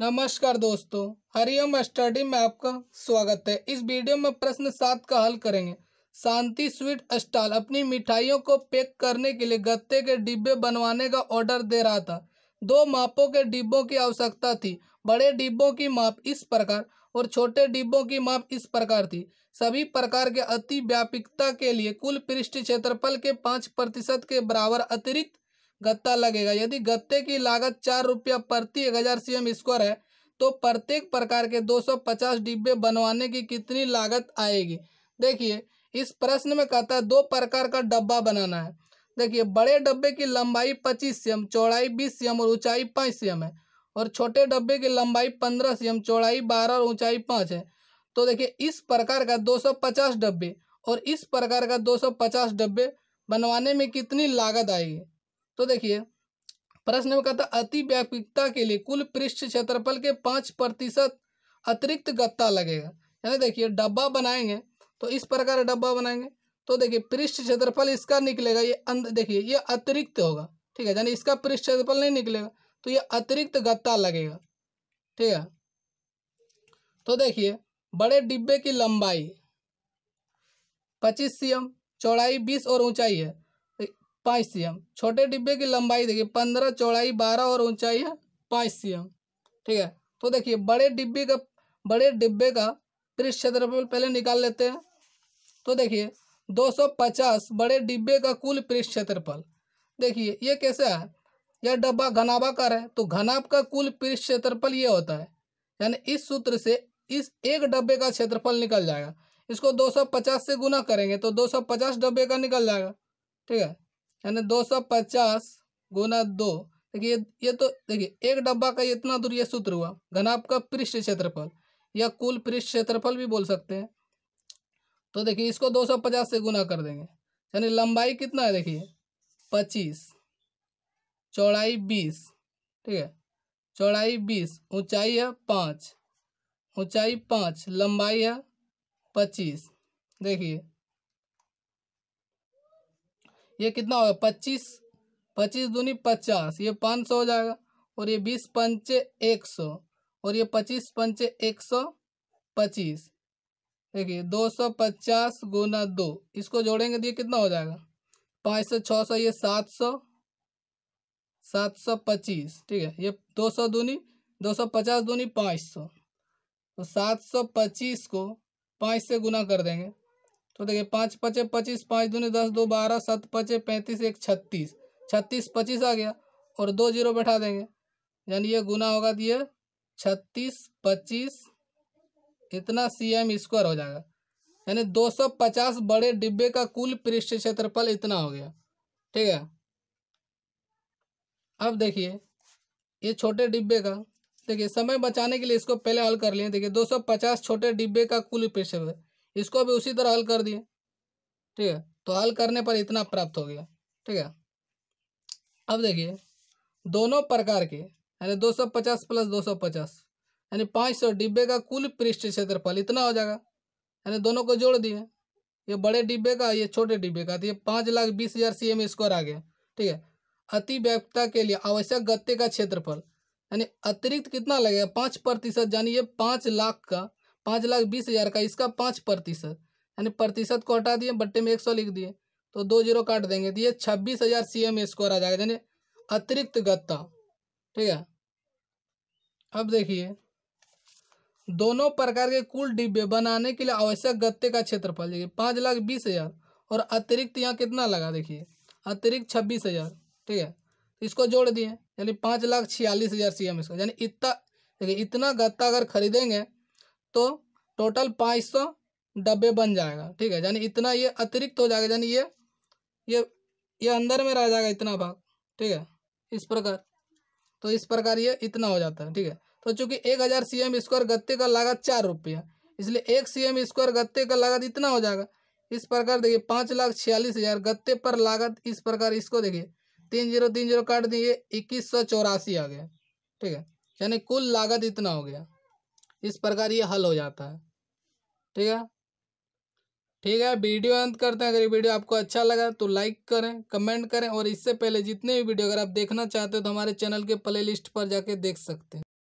नमस्कार दोस्तों, हरिओम स्टडी में आपका स्वागत है। इस वीडियो में प्रश्न सात का हल करेंगे। शांति स्वीट स्टॉल अपनी मिठाइयों को पैक करने के लिए गत्ते के डिब्बे बनवाने का ऑर्डर दे रहा था। दो मापों के डिब्बों की आवश्यकता थी। बड़े डिब्बों की माप इस प्रकार और छोटे डिब्बों की माप इस प्रकार थी। सभी प्रकार के अति व्यापकता के लिए कुल पृष्ठ क्षेत्रफल के पाँच प्रतिशत के बराबर अतिरिक्त गत्ता लगेगा। यदि गत्ते की लागत चार रुपया प्रति एक हज़ार सी स्क्वायर है तो प्रत्येक प्रकार के 250 डिब्बे बनवाने की कितनी लागत आएगी? देखिए, इस प्रश्न में कहता है, दो प्रकार का डब्बा बनाना है। देखिए, बड़े डब्बे की लंबाई पच्चीस सी चौड़ाई बीस सीएम और ऊंचाई पाँच सी है, और छोटे डब्बे की लंबाई पंद्रह सी चौड़ाई बारह और ऊंचाई पाँच है। तो देखिए, इस प्रकार का 250 डब्बे और इस प्रकार का 250 डब्बे बनवाने में कितनी लागत आएगी? तो देखिए, प्रश्न में कहता, अति व्यापकता के लिए कुल पृष्ठ क्षेत्रफल के पाँच प्रतिशत अतिरिक्त गत्ता लगेगा। यानी देखिए, डब्बा बनाएँगे तो इस प्रकार डब्बा बनाएँगे तो देखिए, पृष्ठ क्षेत्रफल इसका निकलेगा, ये अंदर देखिए, ये अतिरिक्त होगा, ठीक है, यानी इसका पृष्ठ क्षेत्रफल नहीं निकलेगा तो ये अतिरिक्त गत्ता लगेगा, ठीक है। तो देखिए, बड़े डिब्बे की लंबाई, पच्चीस सी चौड़ाई बीस और ऊंचाई है पाँच सी छोटे डिब्बे की लंबाई देखिए, पंद्रह, चौड़ाई बारह और ऊंचाई है पाँच सी ठीक है? तो देखिए, बड़े डिब्बे का, बड़े डिब्बे का पृष्ठ क्षेत्रफल पहले निकाल लेते हैं। तो देखिए 250 बड़े डिब्बे का कुल पृष्ठ क्षेत्रफल देखिए, ये कैसे है? यह डब्बा घनाभाकार है तो घनाभ का कुल पृष्ठ क्षेत्रफल ये होता है। यानी इस सूत्र से इस एक डब्बे का क्षेत्रफल निकल जाएगा। इसको 250 से गुना करेंगे तो 250 डब्बे का निकल जाएगा। ठीक है? यानी दो सौ पचास गुना दो। देखिए, ये तो देखिए, एक डब्बा का इतना दूर ये सूत्र हुआ, घनाभ का पृष्ठ क्षेत्रफल, या कुल पृष्ठ क्षेत्रफल भी बोल सकते हैं। तो देखिए, इसको दो सौ पचास से गुना कर देंगे। यानी लंबाई कितना है, देखिए, पच्चीस, चौड़ाई बीस, ठीक है, चौड़ाई बीस, ऊंचाई है पाँच, ऊंचाई पाँच, लंबाई है पच्चीस। देखिए ये कितना होगा? पच्चीस पच्चीस दूनी पचास, ये पाँच सौ हो जाएगा। और ये बीस पंचे एक सौ, और ये पच्चीस पंचे एक सौ पच्चीस। देखिए, दो सौ पचास गुना दो, इसको जोड़ेंगे तो ये कितना हो जाएगा? पाँच सौ छः सौ, ये सात सौ सात सौ पच्चीस, ठीक है? ये दो सौ दूनी, दो सौ पचास दूनी पाँच सौ। तो सात सौ पच्चीस को पाँच से गुना कर देंगे। तो देखिए, पाँच पचे पच्चीस, पाँच, दूनी, दस, दो, बारह, सत पचे पैंतीस, एक, छत्तीस। छत्तीस, पच्चीस आ गया और दो, ज़ीरो बैठा देंगे। यानी ये गुना होगा तो ये छत्तीस, पच्चीस, इतना सी एम स्क्वायर हो जाएगा। यानी दो सौ पचास बड़े डिब्बे का कुल पृष्ठ क्षेत्रफल इतना हो गया। ठीक है? अब देखिए, ये छोटे डिब्बे का, देखिए, समय बचाने के लिए इसको पहले हल कर लिए देखिए 250 छोटे डिब्बे का कुल पृष्ठ इसको भी उसी तरह हल कर दिए। ठीक है तो हल करने पर इतना प्राप्त हो गया। ठीक है, अब देखिए, दोनों प्रकार के, यानी दो सौ पचास प्लस दो सौ पचास, यानी पाँच सौ डिब्बे का कुल पृष्ठ क्षेत्रफल इतना हो जाएगा। यानी दोनों को जोड़ दिए, ये बड़े डिब्बे का, ये छोटे डिब्बे का तो ये पाँच लाख बीस हज़ार सी एम स्क्वायर आ गया। ठीक है, अति व्यापकता के लिए आवश्यक गत्ते का क्षेत्रफल, यानी अतिरिक्त कितना लगेगा? पाँच प्रतिशत, यानी ये पाँच लाख का पाँच लाख बीस हज़ार का, इसका पाँच प्रतिशत। यानी प्रतिशत को हटा दिए, बट्टे में एक सौ लिख दिए तो दो ज़ीरो काट देंगे तो ये छब्बीस हज़ार सी एम आ जाएगा, यानी अतिरिक्त गत्ता। ठीक है? अब देखिए, दोनों प्रकार के कुल डिब्बे बनाने के लिए आवश्यक गत्ते का क्षेत्रफल, देखिए, पाँच लाख बीस हज़ार, और अतिरिक्त यहाँ कितना लगा, देखिए, अतिरिक्त छब्बीस हज़ार, ठीक है? तो इसको जोड़ दिए, यानी पाँच लाख छियालीस हज़ार सी एम इसको यानी इतना, देखिए, इतना गत्ता अगर खरीदेंगे तो टोटल पाँच सौ डब्बे बन जाएगा, ठीक है? यानी इतना ये अतिरिक्त हो जाएगा, यानी ये ये ये अंदर में रह जाएगा इतना भाग, ठीक है? इस प्रकार तो इस प्रकार ये इतना हो जाता है, ठीक है? तो चूँकि एक हज़ार सी एम स्क्वायर गत्ते का लागत चार रुपया इसलिए एक सी एम स्क्वायर गत्ते का लागत इतना हो जाएगा। इस प्रकार देखिए, पाँच लाख छियालीस हज़ार गत्ते पर लागत, इस प्रकार इसको देखिए, तीन ज़ीरो तीन ज़ीरो काट दिए, इक्कीस सौ चौरासी आ गया, ठीक है? यानी कुल लागत इतना हो गया। इस प्रकार ये हल हो जाता है। ठीक है? ठीक है, वीडियो अंत करते हैं। अगर ये वीडियो आपको अच्छा लगा तो लाइक करें, कमेंट करें और इससे पहले जितने भी वीडियो अगर आप देखना चाहते हो तो हमारे चैनल के प्ले लिस्ट पर जाके देख सकते हैं।